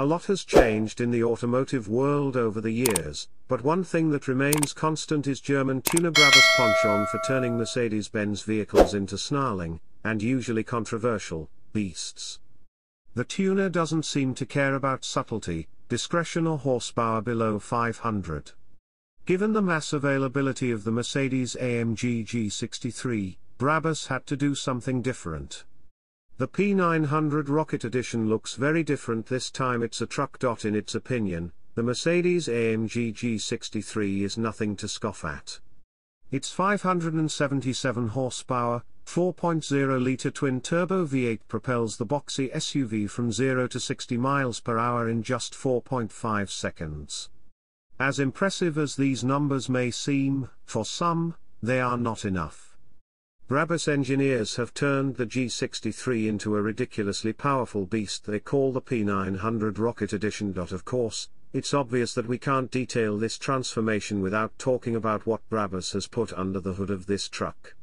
A lot has changed in the automotive world over the years, but one thing that remains constant is German tuner Brabus penchant for turning Mercedes-Benz vehicles into snarling, and usually controversial, beasts. The tuner doesn't seem to care about subtlety, discretion or horsepower below 500. Given the mass availability of the Mercedes-AMG G63, Brabus had to do something different. The P900 Rocket Edition looks very different this time it's a truck. dot In its opinion, the Mercedes-AMG G63 is nothing to scoff at. Its 577 horsepower, 4.0-litre twin-turbo V8 propels the boxy SUV from 0 to 60 miles per hour in just 4.5 seconds. As impressive as these numbers may seem, for some, they are not enough. Brabus engineers have turned the G63 into a ridiculously powerful beast they call the P900 Rocket Edition. Of course, it's obvious that we can't detail this transformation without talking about what Brabus has put under the hood of this truck.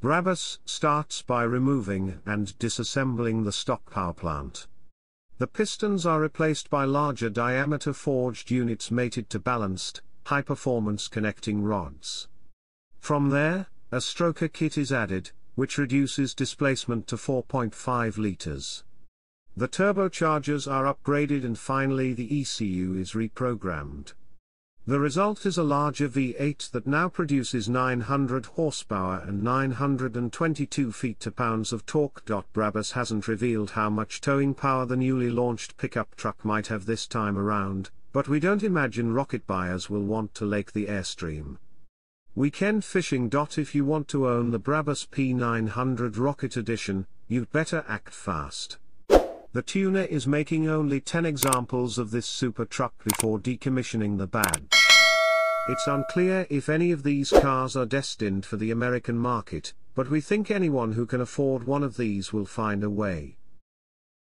Brabus starts by removing and disassembling the stock power plant. The pistons are replaced by larger diameter forged units mated to balanced, high-performance connecting rods. From there, a stroker kit is added, which reduces displacement to 4.5 liters. The turbochargers are upgraded and finally the ECU is reprogrammed. The result is a larger V8 that now produces 900 horsepower and 922 feet-to-pounds of torque. Brabus hasn't revealed how much towing power the newly launched pickup truck might have this time around, but we don't imagine rocket buyers will want to lake the Airstream. Weekend fishing. If you want to own the Brabus P900 Rocket Edition, you'd better act fast. The tuner is making only 10 examples of this super truck before decommissioning the badge. It's unclear if any of these cars are destined for the American market, but we think anyone who can afford one of these will find a way.